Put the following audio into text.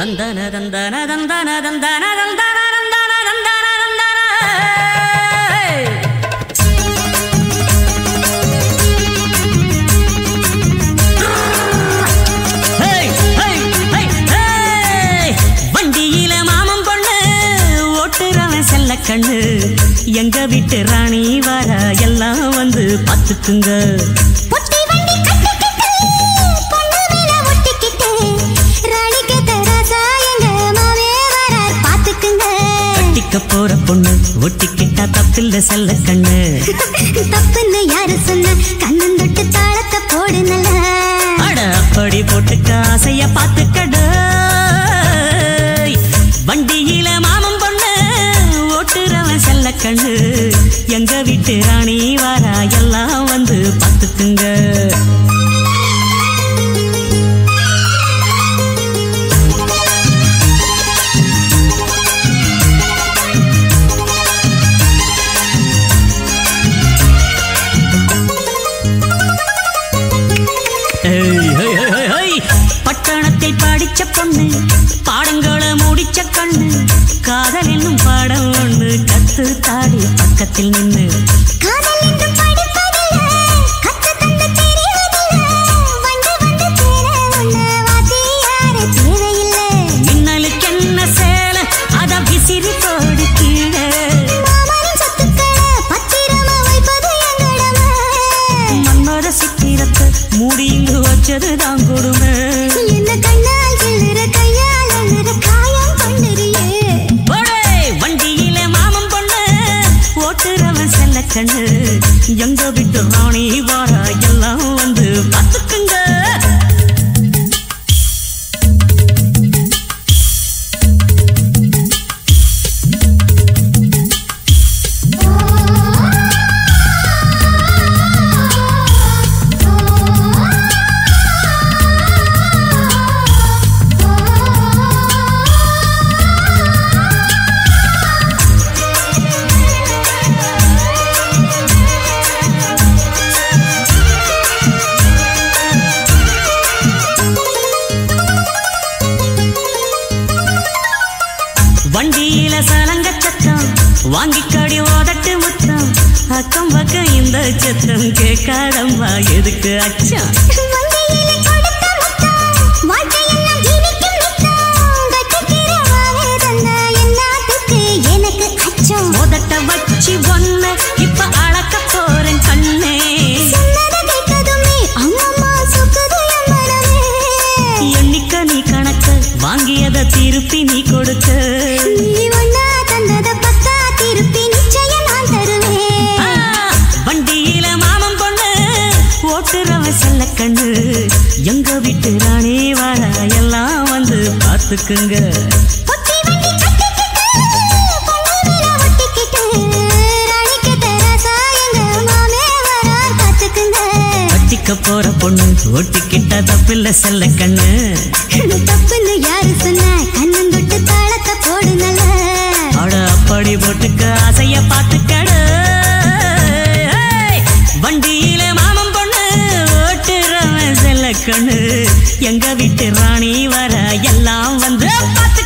தந்தன தந்தன தந்தன தந்தன தந்தன கண்ணு. எங்க வீட்டு ராணி வர எல்லாம் வந்து பார்த்துக்குங்க. ஒட்டிக்கிட்டா தப்பில்ல செல்ல கண்ணு. தப்புன்னு யாரு சொன்ன? கண்ணன் தொட்டு தாளத்தை போடு நல்லா அட அப்படி போட்டுக்க ஆசைய பார்த்துக்கடு வண்டியில மாமன் பொண்ணு ஓட்டுறவன் செல்ல கண்ணு. எங்க வீட்டு ராணி வாரா எல்லாம் வந்து பார்த்துக்குங்க பட்டணத்தில் படிச்ச பொண்ணு பாடங்களை முடிச்ச கண்ணு காதல் என்னும் பாடம் ஒண்ணு கத்து தாடி பக்கத்தில் நின்று கண்ணு. எங்க விட்டு ராணி வாரா எல்லாம் வந்து பார்த்துக்குங்க. வண்டியில சலங்க சத்தம் வாங்கி கடி ஓதட்டு முத்தம். அக்கம் பக்கம் இந்த சத்தம் கேட்காதம்மா எதுக்கு அச்சம்? கண்ணு எங்க விட்டு ராணி வாழ எல்லாம் வந்து பார்த்துக்குங்க போற பொண்ணு ஓட்டிக்கிட்ட தப்பில்ல செல்ல கண்ணு. தப்புன்னு யாரு சொன்ன? கண்ணன் தொட்டு தாளத்தை போடுங்கள அட அப்படி போட்டுக்க ஆசைய பாத்துக்கட. கண்ணு எங்க வீட்டு ராணி வர எல்லாம் வந்து பார்த்து